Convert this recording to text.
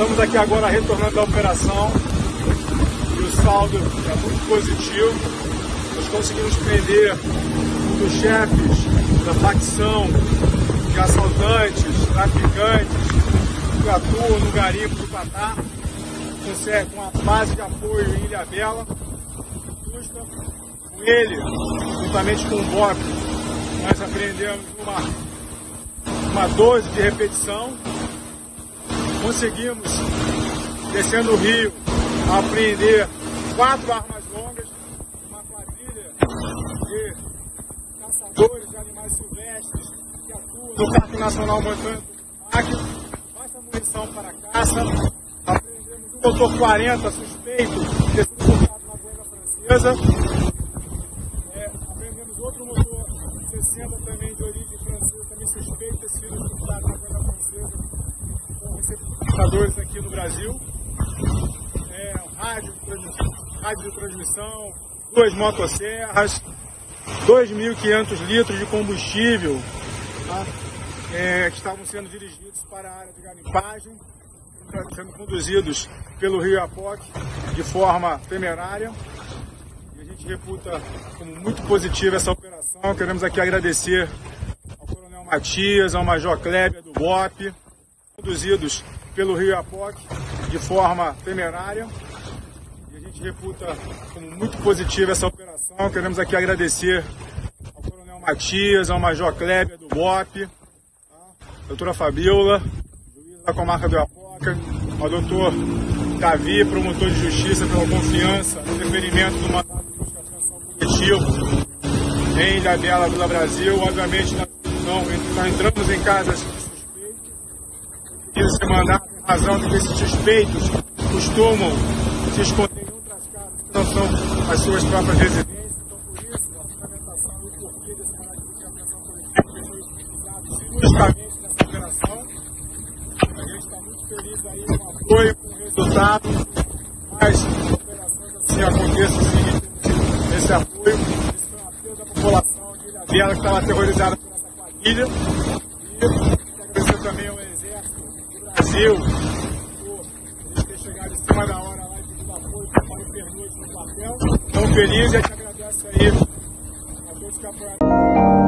Estamos aqui agora retornando da operação e o saldo é muito positivo. Nós conseguimos prender um dos chefes da facção de assaltantes, traficantes, que atuam no garimpo do Patá, com a base de apoio em Ilha Bela. Busca com ele, juntamente com o BOP, nós apreendemos uma, uma 12 de repetição conseguimos, descendo o rio, apreender quatro armas longas, uma quadrilha de caçadores de animais silvestres que atuam no Parque Nacional Montanha do Acre, basta munição para caça, apreendemos um motor 40 suspeito de sido furtado na Guarda Francesa, é, apreendemos outro motor 60 também de origem francesa, também suspeito de ter sido furtado na Guarda Francesa, computadores aqui no Brasil. É, rádio, rádio de transmissão, duas motosserras, 2.500 litros de combustível tá? é, que estavam sendo dirigidos para a área de garimpagem, sendo conduzidos pelo Rio Apoc de forma temerária. E a gente reputa como muito positiva essa operação. Queremos aqui agradecer ao Coronel Matias, ao Major Kleber do BOP, conduzidos pelo Rio Apoc de forma temerária. E a gente reputa como muito positiva essa operação. Queremos aqui agradecer ao Coronel Matias, ao Major Kleber do BOP, tá? doutora Fabiola, juiz da comarca do Iapoca, ao doutor Davi, promotor de justiça, pela confiança no deferimento do mandato de busca apreensão coletivo em Ilha Bela, Vila Brasil. Obviamente, nós, nós entramos em casas esse mandato em razão de que esses suspeitos costumam se esconder em outras casas que não são as suas próprias residências. Então, por isso, a fundamentação porquê desse de apreensão coletiva foi utilizado nessa operação. A gente está muito feliz aí com o apoio, com o resultado, mas operações assim aconteçam esse apoio. Um apelo da população aqui da Vela que estava aterrorizada por essa quadrilha. E agradecer também ao Brasil. Por ter chegado em cima da hora lá e apoio para o Pernoite no papel. Então, feliz e a gente agradece aí. A todos que apoiaram